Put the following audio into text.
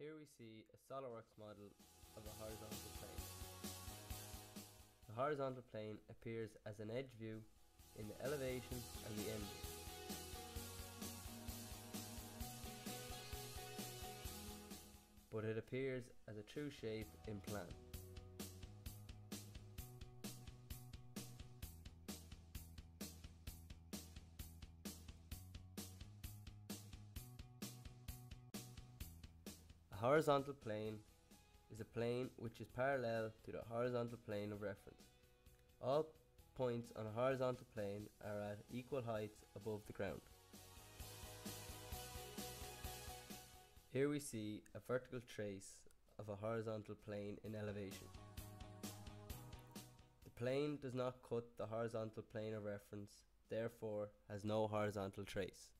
Here we see a SOLIDWORKS model of a horizontal plane. The horizontal plane appears as an edge view in the elevation and the end view. But it appears as a true shape in plan. Horizontal plane is a plane which is parallel to the horizontal plane of reference. All points on a horizontal plane are at equal heights above the ground. Here we see a vertical trace of a horizontal plane in elevation. The plane does not cut the horizontal plane of reference, therefore has no horizontal trace.